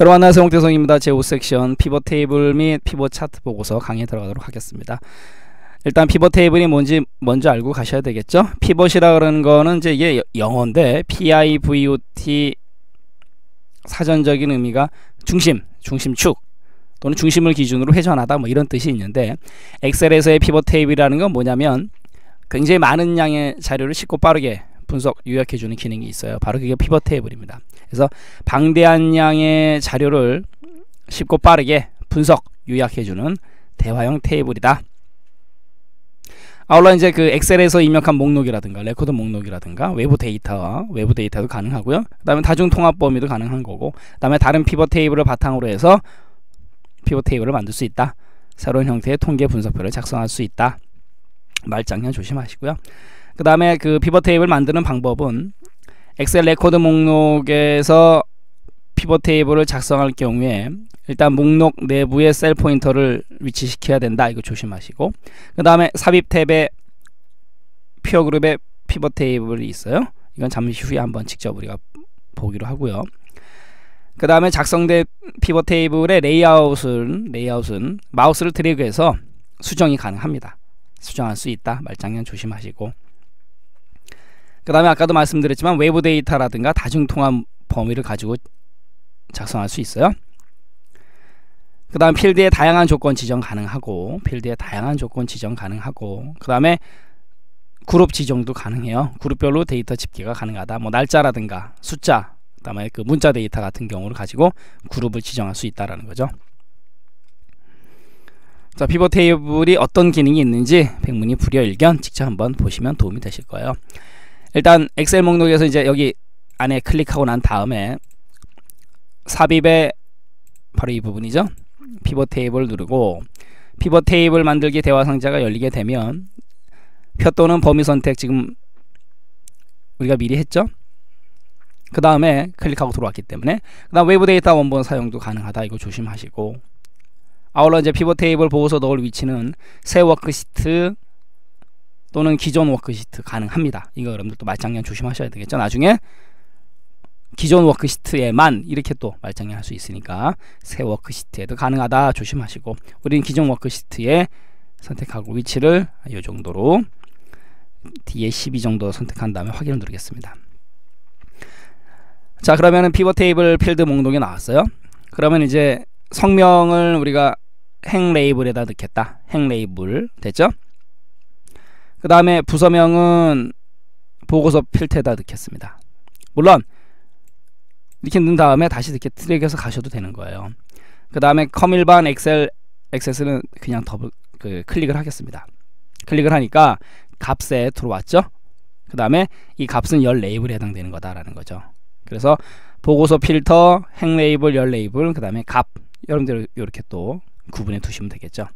여러분 안녕하세요. 홍대성입니다. 제 5섹션 피벗 테이블 및 피벗 차트 보고서 강의에 들어가도록 하겠습니다. 일단 피벗 테이블이 뭔지 먼저 알고 가셔야 되겠죠? 피벗이라 그러는 거는 이제 이게 영어인데 PIVOT 사전적인 의미가 중심, 중심축 또는 중심을 기준으로 회전하다 뭐 이런 뜻이 있는데 엑셀에서의 피벗 테이블이라는 건 뭐냐면 굉장히 많은 양의 자료를 쉽고 빠르게 분석 요약해주는 기능이 있어요. 바로 그게 피벗 테이블입니다. 그래서 방대한 양의 자료를 쉽고 빠르게 분석 요약해주는 대화형 테이블이다. 아울러 이제 그 엑셀에서 입력한 목록이라든가 레코드 목록이라든가 외부 데이터 외부 데이터도 가능하고요. 그 다음에 다중 통합 범위도 가능한 거고, 그 다음에 다른 피벗 테이블을 바탕으로 해서 피벗 테이블을 만들 수 있다. 새로운 형태의 통계 분석표를 작성할 수 있다. 말장난 조심하시고요. 그 다음에 그 피벗 테이블 만드는 방법은 엑셀 레코드 목록에서 피벗 테이블을 작성할 경우에 일단 목록 내부에 셀 포인터를 위치시켜야 된다. 이거 조심하시고 그 다음에 삽입 탭에 표 그룹에 피벗 테이블이 있어요. 이건 잠시 후에 한번 직접 우리가 보기로 하고요. 그 다음에 작성된 피벗 테이블의 레이아웃은 레이아웃은 마우스를 드래그해서 수정이 가능합니다. 수정할 수 있다. 말장난 조심하시고 그 다음에 아까도 말씀드렸지만 외부 데이터라든가 다중통합 범위를 가지고 작성할 수 있어요. 그 다음 필드에 다양한 조건 지정 가능하고 필드에 다양한 조건 지정 가능하고 그 다음에 그룹 지정도 가능해요. 그룹별로 데이터 집계가 가능하다. 뭐 날짜라든가 숫자 그 다음에 그 문자 데이터 같은 경우를 가지고 그룹을 지정할 수 있다라는 거죠. 자 피벗 테이블이 어떤 기능이 있는지 백문이 불여일견 직접 한번 보시면 도움이 되실 거예요. 일단 엑셀 목록에서 이제 여기 안에 클릭하고 난 다음에 삽입의 바로 이 부분이죠. 피벗 테이블 누르고 피벗 테이블 만들기 대화 상자가 열리게 되면 표 또는 범위 선택 지금 우리가 미리 했죠. 그 다음에 클릭하고 들어왔기 때문에 그 다음 외부 데이터 원본 사용도 가능하다 이거 조심하시고 아울러 이제 피벗 테이블 보고서 넣을 위치는 새 워크시트 또는 기존 워크시트 가능합니다. 이거 여러분들 또 말장난 조심하셔야 되겠죠. 나중에 기존 워크시트에만 이렇게 또 말장난 할 수 있으니까 새 워크시트에도 가능하다 조심하시고 우리는 기존 워크시트에 선택하고 위치를 이 정도로 D에 12 정도 선택한 다음에 확인을 누르겠습니다. 자 그러면은 피벗 테이블 필드 목록이 나왔어요. 그러면 이제 성명을 우리가 행 레이블에다 넣겠다. 행 레이블 됐죠? 그 다음에 부서명은 보고서 필터에다 넣겠습니다. 물론 이렇게 넣은 다음에 다시 이렇게 드래그해서 가셔도 되는 거예요. 그 다음에 컴 일반 엑셀 액세스는 그냥 더블 그 클릭을 하겠습니다. 클릭을 하니까 값에 들어왔죠. 그 다음에 이 값은 열 레이블에 해당되는 거다라는 거죠. 그래서 보고서 필터, 행 레이블, 열 레이블, 그 다음에 값 여러분들 이렇게 또 구분해 두시면 되겠죠.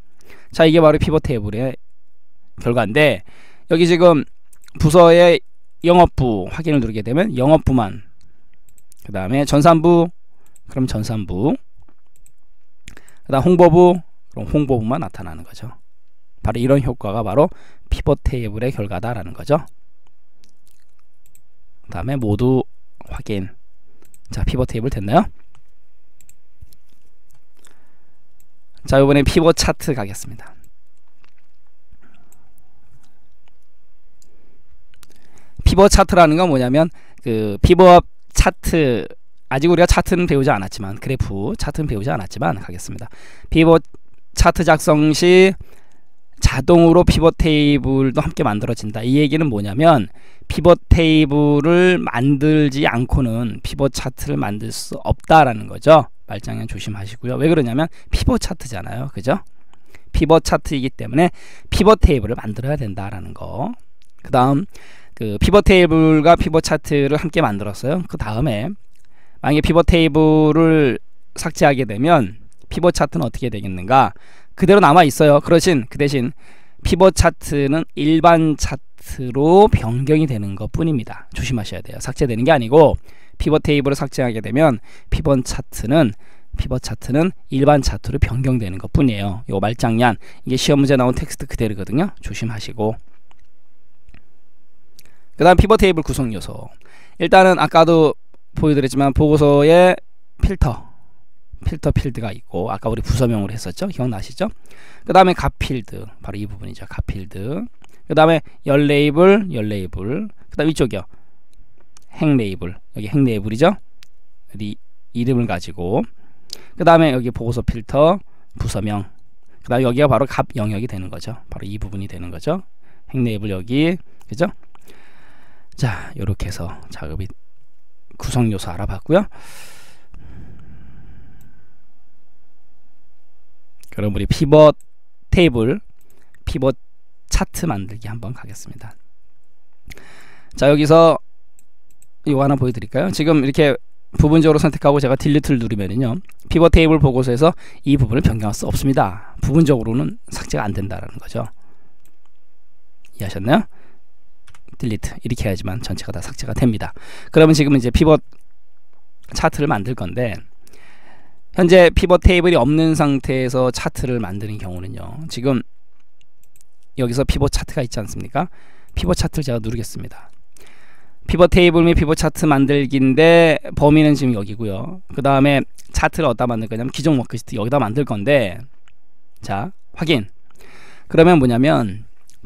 자 이게 바로 피벗 테이블의 결과인데 여기 지금 부서의 영업부 확인을 누르게 되면 영업부만 그 다음에 전산부 그럼 전산부 그 다음 홍보부 그럼 홍보부만 나타나는 거죠. 바로 이런 효과가 바로 피벗 테이블의 결과다라는 거죠. 그 다음에 모두 확인. 자 피벗 테이블 됐나요? 자 이번에 피벗 차트 가겠습니다 피벗 차트라는 건 뭐냐면 그 피벗 차트 아직 우리가 차트는 배우지 않았지만 그래프 차트는 배우지 않았지만 가겠습니다. 피벗 차트 작성 시 자동으로 피벗 테이블도 함께 만들어진다. 이 얘기는 뭐냐면 피벗 테이블을 만들지 않고는 피벗 차트를 만들 수 없다라는 거죠. 말장난 조심하시고요. 왜 그러냐면 피벗 차트잖아요. 그죠? 피벗 차트이기 때문에 피벗 테이블을 만들어야 된다라는 거. 그 다음 그 피벗 테이블과 피벗 차트를 함께 만들었어요. 그 다음에 만약에 피벗 테이블을 삭제하게 되면 피벗 차트는 어떻게 되겠는가? 그대로 남아 있어요. 그러신 그 대신 피벗 차트는 일반 차트로 변경이 되는 것 뿐입니다. 조심하셔야 돼요. 삭제되는 게 아니고 피벗 테이블을 삭제하게 되면 피벗 차트는 피벗 차트는 일반 차트로 변경되는 것 뿐이에요. 요 말장난 이게 시험 문제 나온 텍스트 그대로거든요. 조심하시고 그 다음 피벗 테이블 구성 요소. 일단은 아까도 보여드렸지만 보고서의 필터 필터 필드가 있고 아까 우리 부서명으로 했었죠? 기억나시죠? 그 다음에 값 필드 바로 이 부분이죠. 값 필드. 그 다음에 열 레이블 열 레이블. 그 다음 이쪽이요. 행 레이블. 여기 행 레이블이죠? 이 이름을 가지고. 그 다음에 여기 보고서 필터 부서명. 그 다음 여기가 바로 값 영역이 되는 거죠. 바로 이 부분이 되는 거죠. 행 레이블 여기. 그죠 자 이렇게 해서 작업이 구성 요소 알아봤고요. 그럼 우리 피벗 테이블 피벗 차트 만들기 한번 가겠습니다. 자 여기서 이거 하나 보여드릴까요? 지금 이렇게 부분적으로 선택하고 제가 딜리트를 누르면요 피벗 테이블 보고서에서 이 부분을 변경할 수 없습니다. 부분적으로는 삭제가 안 된다는 거죠. 이해하셨나요? 딜리트 이렇게 해야지만 전체가 다 삭제가 됩니다. 그러면 지금 이제 피벗 차트를 만들 건데 현재 피벗 테이블이 없는 상태에서 차트를 만드는 경우는요. 지금 여기서 피벗 차트가 있지 않습니까? 피벗 차트를 제가 누르겠습니다. 피벗 테이블 및 피벗 차트 만들기인데 범위는 지금 여기고요. 그 다음에 차트를 어디다 만들 거냐면 기존 워크시트 여기다 만들 건데 자 확인. 그러면 뭐냐면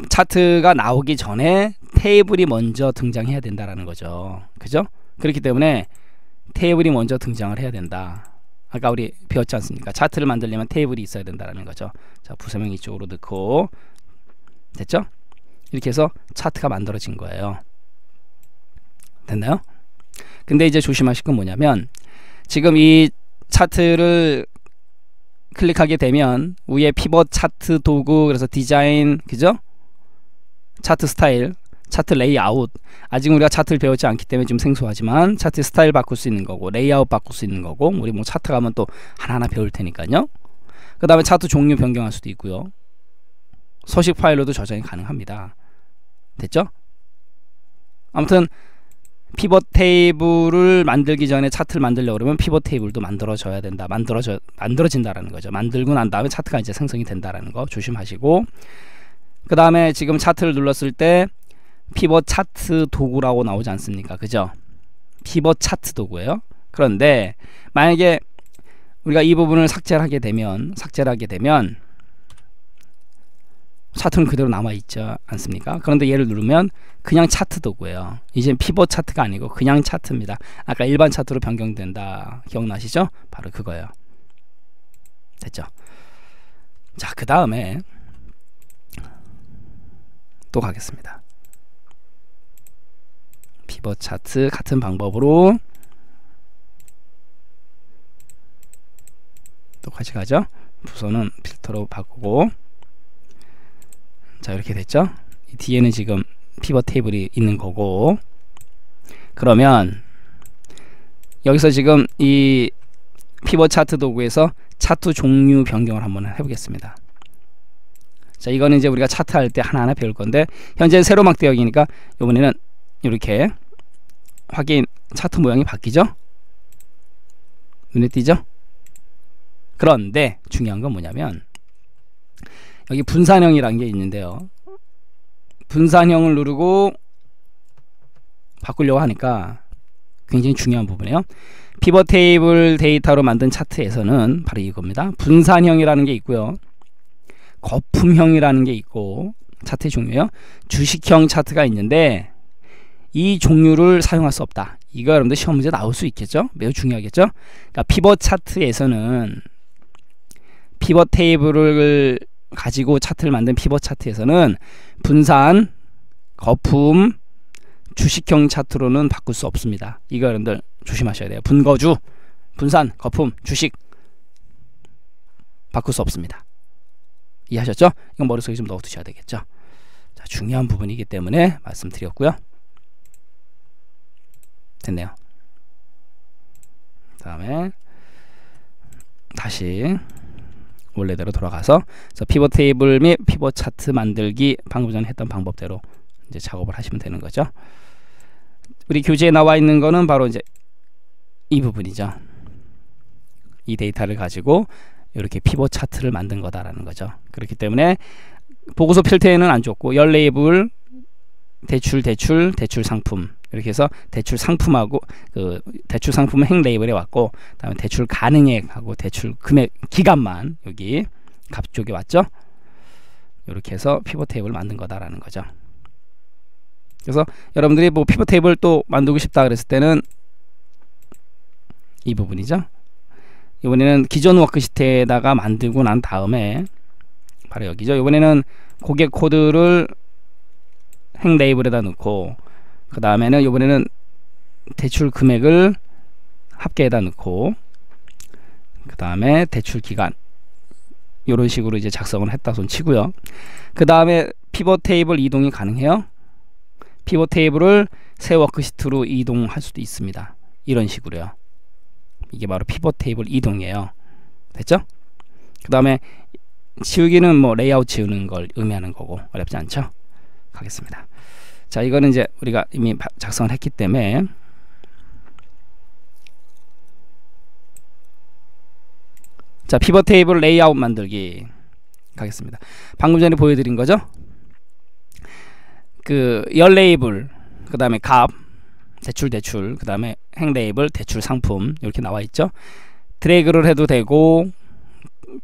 차트가 나오기 전에 테이블이 먼저 등장해야 된다라는 거죠. 그죠? 그렇기 때문에 테이블이 먼저 등장을 해야 된다. 아까 우리 배웠지 않습니까? 차트를 만들려면 테이블이 있어야 된다라는 거죠. 자, 부서명 이쪽으로 넣고 됐죠? 이렇게 해서 차트가 만들어진 거예요. 됐나요? 근데 이제 조심하실 건 뭐냐면 지금 이 차트를 클릭하게 되면 위에 피벗 차트 도구 그래서 디자인 그죠? 차트 스타일 차트 레이아웃 아직 우리가 차트를 배우지 않기 때문에 좀 생소하지만 차트 스타일 바꿀 수 있는 거고 레이아웃 바꿀 수 있는 거고 우리 뭐 차트 가면 또 하나하나 배울 테니까요 그 다음에 차트 종류 변경할 수도 있고요 서식 파일로도 저장이 가능합니다 됐죠? 아무튼 피벗 테이블을 만들기 전에 차트를 만들려고 그러면 피벗 테이블도 만들어져야 된다. 만들어져 만들어진다라는 거죠. 만들고 난 다음에 차트가 이제 생성이 된다라는 거 조심하시고 그 다음에 지금 차트를 눌렀을 때 피벗 차트 도구라고 나오지 않습니까? 그죠? 피벗 차트 도구예요. 그런데 만약에 우리가 이 부분을 삭제를 하게 되면 삭제를 하게 되면 차트는 그대로 남아있지 않습니까? 그런데 얘를 누르면 그냥 차트 도구예요. 이제 피벗 차트가 아니고 그냥 차트입니다. 아까 일반 차트로 변경된다. 기억나시죠? 바로 그거예요. 됐죠? 자, 그 다음에 또 가겠습니다. 피벗 차트 같은 방법으로 똑같이 가죠. 부서는 필터로 바꾸고 자 이렇게 됐죠 뒤에는 지금 피벗 테이블이 있는 거고 그러면 여기서 지금 이 피벗 차트 도구에서 차트 종류 변경을 한번 해보겠습니다 자 이거는 이제 우리가 차트 할 때 하나하나 배울 건데 현재 세로막 대역이니까 이번에는 이렇게 확인 차트 모양이 바뀌죠 눈에 띄죠 그런데 중요한 건 뭐냐면 여기 분산형이라는 게 있는데요. 분산형을 누르고 바꾸려고 하니까 굉장히 중요한 부분이에요. 피벗 테이블 데이터로 만든 차트에서는 바로 이겁니다. 분산형이라는 게 있고요. 거품형이라는 게 있고 차트의 종류예요. 주식형 차트가 있는데 이 종류를 사용할 수 없다. 이거 여러분들 시험 문제 나올 수 있겠죠? 매우 중요하겠죠? 그러니까 피벗 차트에서는 피벗 테이블을 가지고 차트를 만든 피벗 차트에서는 분산, 거품, 주식형 차트로는 바꿀 수 없습니다. 이거 여러분들 조심하셔야 돼요. 분거주, 분산, 거품, 주식 바꿀 수 없습니다. 이해하셨죠? 이건 머릿속에 좀 넣어두셔야 되겠죠? 자, 중요한 부분이기 때문에 말씀드렸고요. 됐네요. 다음에 다시 원래대로 돌아가서 피벗 테이블 및 피벗 차트 만들기 방금 전에 했던 방법대로 이제 작업을 하시면 되는 거죠. 우리 교재에 나와 있는 거는 바로 이제 이 부분이죠. 이 데이터를 가지고 이렇게 피벗 차트를 만든 거다라는 거죠. 그렇기 때문에 보고서 필터에는 안 줬고 열 레이블 대출 대출 대출 상품 이렇게 해서 대출 상품하고 그 대출 상품은 행 레이블에 왔고 그다음에 대출 가능액하고 대출 금액 기간만 여기 값 쪽에 왔죠. 이렇게 해서 피벗 테이블을 만든 거다라는 거죠. 그래서 여러분들이 뭐 피벗 테이블 또 만들고 싶다 그랬을 때는 이 부분이죠. 이번에는 기존 워크시트에다가 만들고 난 다음에 바로 여기죠. 이번에는 고객 코드를 행 레이블에다 넣고 그 다음에는 이번에는 대출 금액을 합계에다 넣고 그 다음에 대출 기간 이런 식으로 이제 작성을 했다 손 치고요. 그 다음에 피벗 테이블 이동이 가능해요. 피벗 테이블을 새 워크시트로 이동할 수도 있습니다. 이런 식으로요. 이게 바로 피벗 테이블 이동이에요. 됐죠? 그 다음에 지우기는 뭐 레이아웃 지우는 걸 의미하는 거고 어렵지 않죠? 가겠습니다. 자 이거는 이제 우리가 이미 작성을 했기 때문에 자 피벗 테이블 레이아웃 만들기 가겠습니다. 방금 전에 보여드린 거죠. 그 열 레이블 그 다음에 값 대출 대출 그 다음에 행 레이블 대출 상품 이렇게 나와 있죠. 드래그를 해도 되고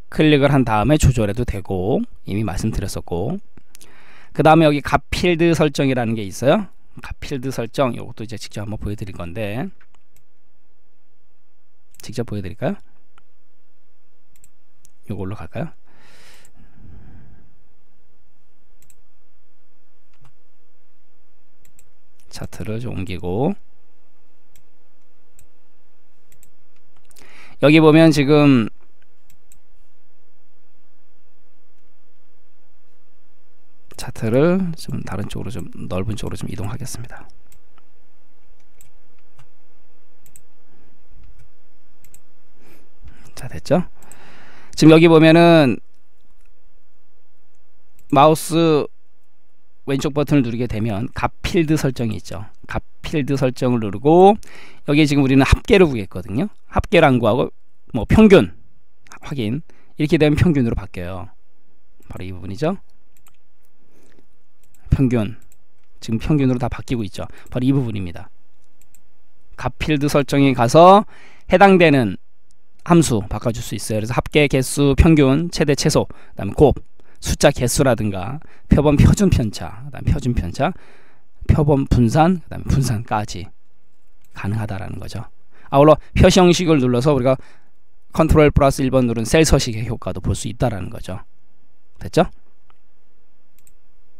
클릭을 한 다음에 조절해도 되고 이미 말씀드렸었고 그 다음에 여기 값 필드 설정이라는 게 있어요. 값 필드 설정 이것도 이제 직접 한번 보여드릴 건데 직접 보여드릴까요? 이걸로 갈까요? 차트를 좀 옮기고 여기 보면 지금 차트를 좀 다른 쪽으로 좀 넓은 쪽으로 좀 이동하겠습니다. 자 됐죠? 지금 여기 보면은 마우스 왼쪽 버튼을 누르게 되면 값 필드 설정이 있죠. 값 필드 설정을 누르고 여기에 지금 우리는 합계를 구했거든요. 합계를 구하고 뭐 평균 확인 이렇게 되면 평균으로 바뀌어요. 바로 이 부분이죠. 평균 지금 평균으로 다 바뀌고 있죠. 바로 이 부분입니다. 값 필드 설정에 가서 해당되는 함수 바꿔줄 수 있어요. 그래서 합계 개수 평균 최대 최소 그다음에 곱 숫자 개수라든가 표본 표준 편차 그다음 표준 편차 표본 분산 그다음에 분산까지 가능하다라는 거죠. 아울러 표시 형식을 눌러서 우리가 컨트롤 플러스 1번 누른 셀 서식의 효과도 볼 수 있다라는 거죠. 됐죠?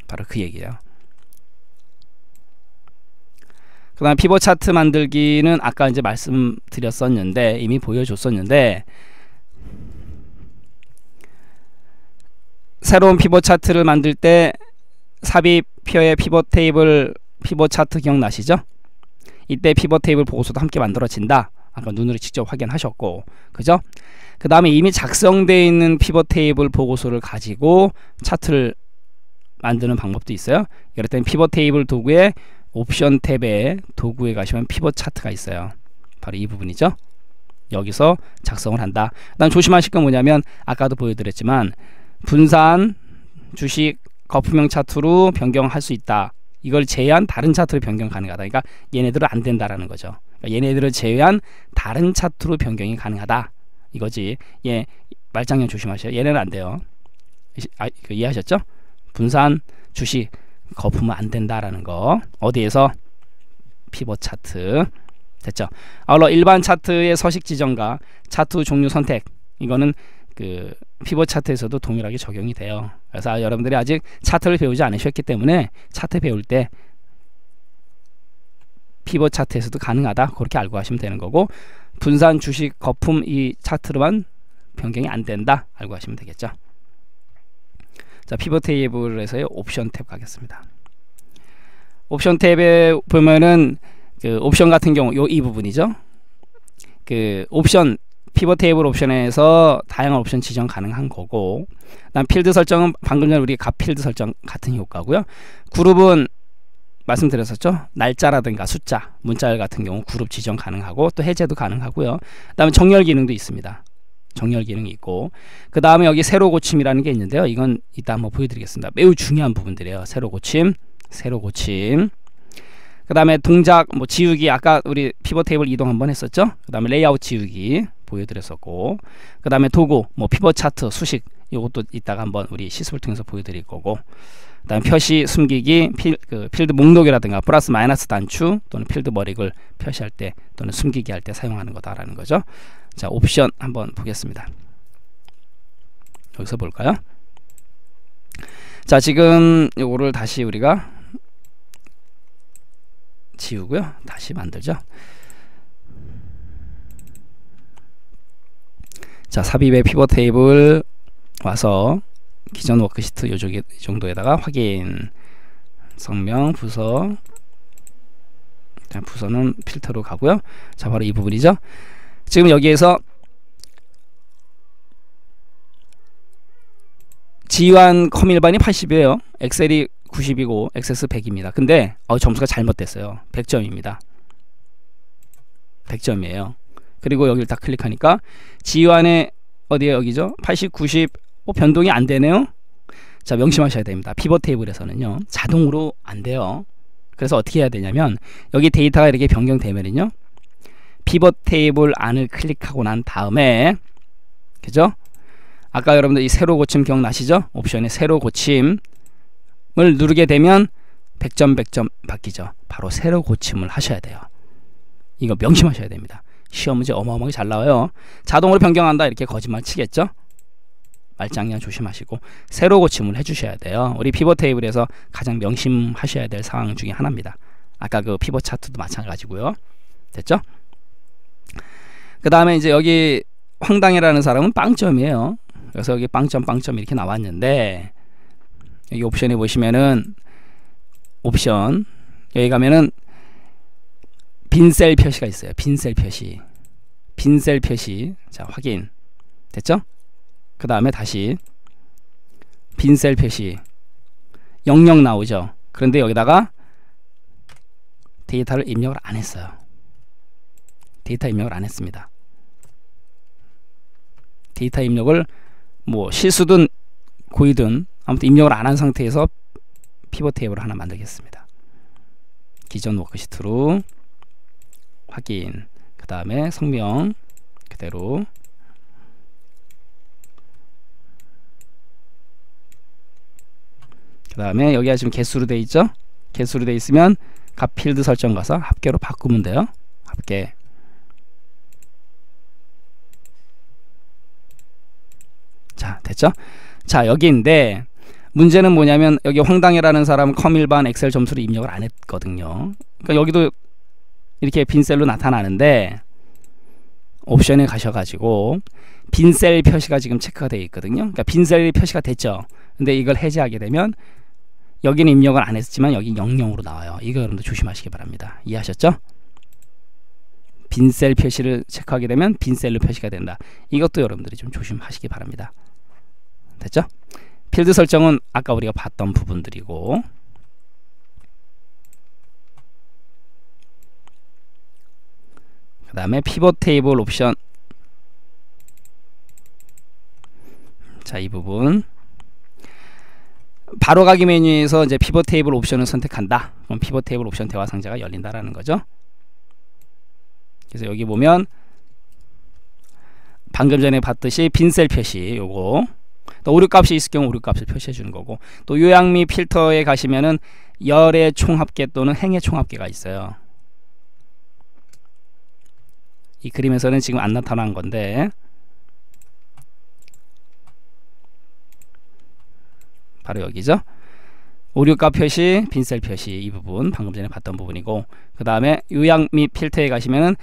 바로 그 얘기예요. 그 다음 피벗 차트 만들기는 아까 이제 말씀드렸었는데 이미 보여줬었는데 새로운 피벗 차트를 만들 때 삽입 표의 피벗 테이블 피벗 차트 기억나시죠? 이때 피벗 테이블 보고서도 함께 만들어진다. 아까 눈으로 직접 확인하셨고 그죠? 그 다음에 이미 작성되어 있는 피벗 테이블 보고서를 가지고 차트를 만드는 방법도 있어요. 이럴 때는 피벗 테이블 도구에 옵션 탭에 도구에 가시면 피벗 차트가 있어요. 바로 이 부분이죠. 여기서 작성을 한다. 난 조심하실 건 뭐냐면 아까도 보여드렸지만 분산 주식 거품형 차트로 변경할 수 있다. 이걸 제외한 다른 차트로 변경 가능하다. 그러니까 얘네들은 안 된다라는 거죠. 그러니까 얘네들을 제외한 다른 차트로 변경이 가능하다. 이거지. 예, 말장난 조심하셔요. 얘네는 안 돼요. 아, 이해하셨죠? 분산 주식 거품은 안 된다라는 거. 어디에서 피벗 차트 됐죠? 아울러 일반 차트의 서식 지정과 차트 종류 선택 이거는 그 피벗 차트에서도 동일하게 적용이 돼요. 그래서 여러분들이 아직 차트를 배우지 않으셨기 때문에 차트 배울 때 피벗 차트에서도 가능하다 그렇게 알고 하시면 되는 거고 분산 주식 거품 이 차트로만 변경이 안 된다 알고 하시면 되겠죠. 자 피벗 테이블에서의 옵션 탭 가겠습니다. 옵션 탭에 보면은 그 옵션 같은 경우 요 이 부분이죠. 그 옵션 피벗 테이블 옵션에서 다양한 옵션 지정 가능한 거고 난 필드 설정은 방금 전에 우리 값 필드 설정 같은 효과고요. 그룹은 말씀드렸었죠. 날짜라든가 숫자, 문자열 같은 경우 그룹 지정 가능하고 또 해제도 가능하고요. 그 다음에 정렬 기능도 있습니다. 정렬 기능이 있고 그 다음에 여기 세로 고침이라는 게 있는데요. 이건 이따 한번 보여드리겠습니다. 매우 중요한 부분들이에요. 세로 고침, 세로 고침. 그그 다음에 동작 뭐 지우기 아까 우리 피벗 테이블 이동 한번 했었죠 그 다음에 레이아웃 지우기 보여드렸었고 그 다음에 도구 뭐 피벗 차트 수식 이것도 이따가 한번 우리 실습을 통해서 보여드릴 거고 그 다음에 표시 숨기기 필, 그 필드 목록이라든가 플러스 마이너스 단추 또는 필드 머릭을 표시할 때 또는 숨기기 할 때 사용하는 거다라는 거죠. 자 옵션 한번 보겠습니다. 여기서 볼까요? 자 지금 요거를 다시 우리가 지우고요. 다시 만들죠 자 삽입의 피벗 테이블 와서 기존 워크시트 요 정도에다가 확인. 성명 부서. 부서는 필터로 가고요. 자 바로 이 부분이죠. 지금 여기에서 지완 컴일반이 80이에요. 엑셀이 90이고 액세스 100입니다. 근데 어, 점수가 잘못됐어요. 100점입니다. 100점이에요 그리고 여기를 딱 클릭하니까 지완의 어디에 여기죠? 80 90 어, 변동이 안 되네요? 자 명심하셔야 됩니다. 피벗 테이블에서는요. 자동으로 안 돼요. 그래서 어떻게 해야 되냐면 여기 데이터가 이렇게 변경되면은요. 피벗 테이블 안을 클릭하고 난 다음에 그죠? 아까 여러분들 이 새로 고침 기억나시죠? 옵션에 새로 고침을 누르게 되면 100점 100점 바뀌죠. 바로 새로 고침을 하셔야 돼요. 이거 명심하셔야 됩니다 시험 문제 어마어마하게 잘 나와요 자동으로 변경한다 이렇게 거짓말 치겠죠 말장난 조심하시고 새로 고침을 해주셔야 돼요. 우리 피벗 테이블에서 가장 명심하셔야 될 상황 중에 하나입니다. 아까 그 피벗 차트도 마찬가지고요. 됐죠? 그 다음에 이제 여기 황당이라는 사람은 빵점이에요. 그래서 여기 빵점 빵점 이렇게 나왔는데 여기 옵션에 보시면은 옵션 여기 가면은 빈 셀 표시가 있어요. 빈 셀 표시. 빈 셀 표시. 자 확인. 됐죠? 그 다음에 다시. 빈 셀 표시. 영영 나오죠? 그런데 여기다가 데이터를 입력을 안 했어요. 데이터 입력을 안 했습니다. 데이터 입력을 뭐 실수든 고의든 아무튼 입력을 안 한 상태에서 피벗 테이블을 하나 만들겠습니다. 기존 워크시트로 확인. 그 다음에 성명 그대로. 그 다음에 여기가 지금 개수로 돼 있죠? 개수로 돼 있으면 값 필드 설정 가서 합계로 바꾸면 돼요. 합계. 자 됐죠? 자 여기인데 문제는 뭐냐면 여기 황당이라는 사람은 컴일반 엑셀 점수를 입력을 안 했거든요. 그러니까 여기도 이렇게 빈셀로 나타나는데 옵션에 가셔가지고 빈셀 표시가 지금 체크가 되어 있거든요 그러니까 빈셀 표시가 됐죠 근데 이걸 해제하게 되면 여기는 입력을 안 했지만 여기 00으로 나와요. 이거 여러분들 조심하시기 바랍니다. 이해하셨죠? 빈셀 표시를 체크하게 되면 빈셀로 표시가 된다. 이것도 여러분들이 좀 조심하시기 바랍니다. 됐죠? 필드 설정은 아까 우리가 봤던 부분들이고 그 다음에 피벗 테이블 옵션 자 이 부분 바로 가기 메뉴에서 이제 피벗 테이블 옵션을 선택한다. 그럼 피벗 테이블 옵션 대화 상자가 열린다라는 거죠. 그래서 여기 보면 방금 전에 봤듯이 빈셀 표시 요거 또 오류 값이 있을 경우 오류 값을 표시해 주는 거고 또 요약 및 필터에 가시면은 열의 총합계 또는 행의 총합계가 있어요. 이 그림에서는 지금 안 나타난 건데 바로 여기죠. 오류값 표시, 빈셀 표시 이 부분 방금 전에 봤던 부분이고 그 다음에 요약 및 필터에 가시면은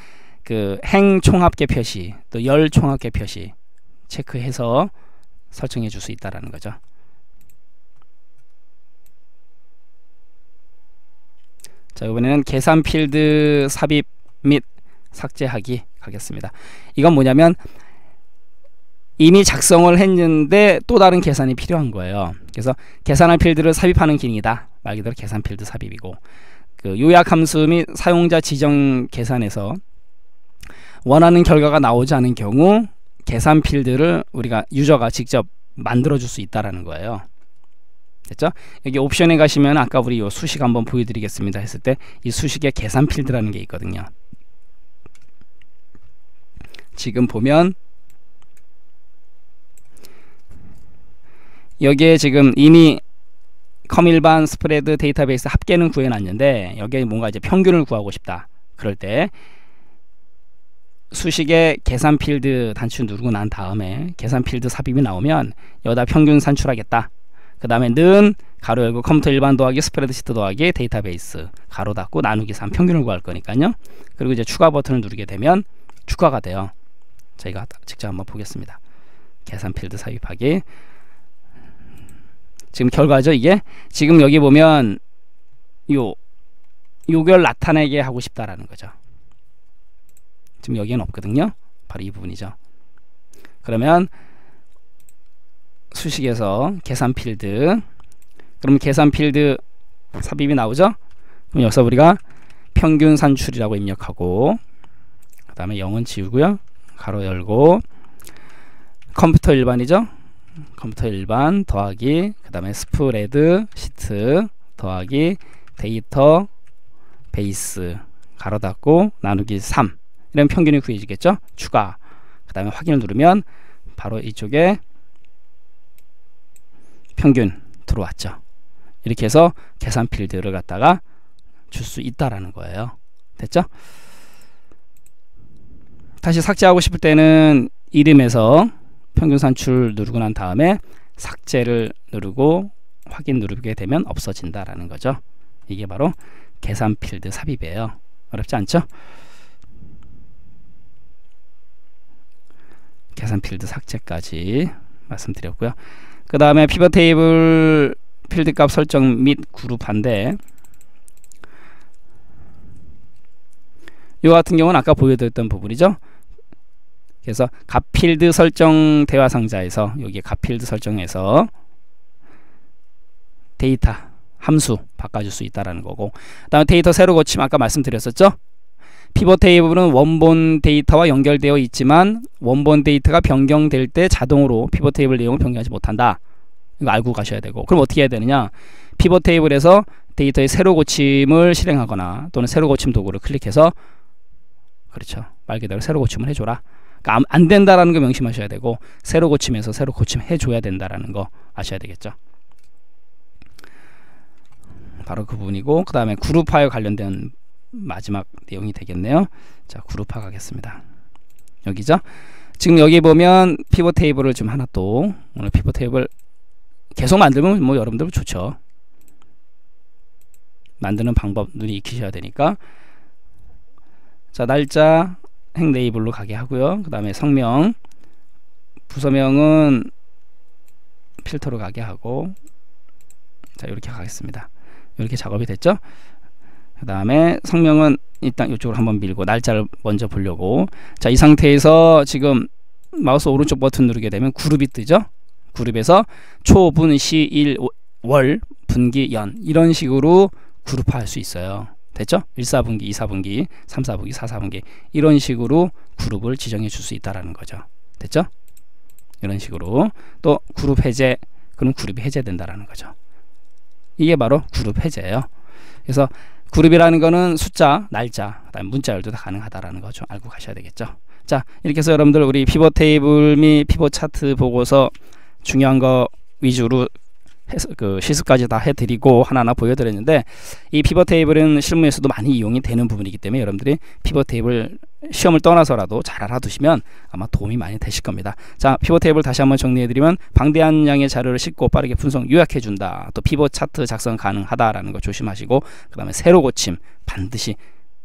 그 행 총합계 표시 또 열 총합계 표시 체크해서 설정해 줄 수 있다라는 거죠. 자 이번에는 계산 필드 삽입 및 삭제하기 가겠습니다. 이건 뭐냐면 이미 작성을 했는데 또 다른 계산이 필요한 거예요. 그래서 계산할 필드를 삽입하는 기능이다. 말 그대로 계산 필드 삽입이고 그 요약 함수 및 사용자 지정 계산에서 원하는 결과가 나오지 않은 경우 계산 필드를 우리가 유저가 직접 만들어 줄 수 있다라는 거예요. 됐죠? 여기 옵션에 가시면 아까 우리 요 수식 한번 보여드리겠습니다 했을 때 이 수식에 계산 필드라는 게 있거든요. 지금 보면 여기에 지금 이미 컴 일반 스프레드 데이터베이스 합계는 구해놨는데 여기에 뭔가 이제 평균을 구하고 싶다. 그럴 때 수식의 계산 필드 단추 누르고 난 다음에 계산 필드 삽입이 나오면 여기다 평균 산출하겠다. 그 다음에 는 가로 열고 컴퓨터 일반 더하기 스프레드시트 더하기 데이터베이스 가로 닫고 나누기 3 평균을 구할 거니까요. 그리고 이제 추가 버튼을 누르게 되면 추가가 돼요. 저희가 직접 한번 보겠습니다. 계산 필드 삽입하기 지금 결과죠 이게 지금 여기 보면 요 요걸 나타내게 하고 싶다라는 거죠. 지금 여기는 없거든요. 바로 이 부분이죠. 그러면 수식에서 계산 필드 그럼 계산 필드 삽입이 나오죠? 그럼 여기서 우리가 평균 산출이라고 입력하고 그 다음에 0은 지우고요. 가로 열고 컴퓨터 일반이죠? 컴퓨터 일반 더하기 그 다음에 스프레드 시트 더하기 데이터 베이스 가로 닫고 나누기 3 이런 평균이 구해지겠죠? 추가. 그 다음에 확인을 누르면 바로 이쪽에 평균 들어왔죠. 이렇게 해서 계산 필드를 갖다가 줄 수 있다라는 거예요. 됐죠 다시 삭제하고 싶을 때는 이름에서 평균 산출 누르고 난 다음에 삭제를 누르고 확인 누르게 되면 없어진다라는 거죠. 이게 바로 계산 필드 삽입이에요. 어렵지 않죠? 계산 필드 삭제까지 말씀드렸고요. 그 다음에 피벗 테이블 필드 값 설정 및 그룹화인데 이 같은 경우는 아까 보여드렸던 부분이죠. 그래서 값필드 설정 대화 상자에서 여기 값필드 설정에서 데이터 함수 바꿔줄 수 있다라는 거고 그다음에 데이터 새로 고침 아까 말씀드렸었죠? 피벗 테이블은 원본 데이터와 연결되어 있지만 원본 데이터가 변경될 때 자동으로 피벗 테이블 내용을 변경하지 못한다. 이거 알고 가셔야 되고. 그럼 어떻게 해야 되느냐? 피벗 테이블에서 데이터의 새로 고침을 실행하거나 또는 새로 고침 도구를 클릭해서 그렇죠. 말 그대로 새로 고침을 해줘라 그러니까 안 된다라는 거 명심하셔야 되고 새로 고치면서 새로 고침해 줘야 된다라는 거 아셔야 되겠죠. 바로 그 부분이고 그 다음에 그룹화에 관련된 마지막 내용이 되겠네요. 자 그룹화 가겠습니다. 여기죠. 지금 여기 보면 피벗 테이블을 좀 하나 또 오늘 피벗 테이블 계속 만들면 뭐 여러분들 좋죠. 만드는 방법 눈이 익히셔야 되니까 자 날짜 행 네이블로 가게 하고요. 그 다음에 성명 부서명은 필터로 가게 하고 자 이렇게 가겠습니다. 이렇게 작업이 됐죠. 그 다음에 성명은 일단 이쪽으로 한번 밀고 날짜를 먼저 보려고 자 이 상태에서 지금 마우스 오른쪽 버튼 누르게 되면 그룹이 뜨죠. 그룹에서 초, 분, 시, 일, 월, 분기, 연 이런 식으로 그룹화할 수 있어요. 됐죠? 1, 4분기, 2, 4분기, 3, 4분기, 4, 4분기 이런 식으로 그룹을 지정해 줄 수 있다라는 거죠. 됐죠? 이런 식으로 또 그룹 해제 그럼 그룹이 해제된다라는 거죠. 이게 바로 그룹 해제예요. 그래서 그룹이라는 거는 숫자, 날짜, 그다음 문자열도 다 가능하다라는 거좀 알고 가셔야 되겠죠. 자, 이렇게 해서 여러분들 우리 피벗 테이블 및 피벗 차트 보고서 중요한 거 위주로 해서 그 실습까지 다 해드리고 하나하나 보여드렸는데 이 피벗 테이블은 실무에서도 많이 이용이 되는 부분이기 때문에 여러분들이 피벗 테이블 시험을 떠나서라도 잘 알아두시면 아마 도움이 많이 되실 겁니다. 자, 피벗 테이블 다시 한번 정리해드리면 방대한 양의 자료를 쉽고 빠르게 분석 요약해준다. 또 피벗 차트 작성 가능하다라는 거 조심하시고 그 다음에 새로 고침 반드시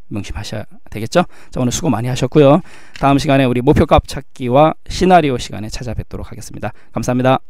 명심하셔야 되겠죠? 자, 오늘 수고 많이 하셨고요. 다음 시간에 우리 목표값 찾기와 시나리오 시간에 찾아뵙도록 하겠습니다. 감사합니다.